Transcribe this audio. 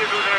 to do.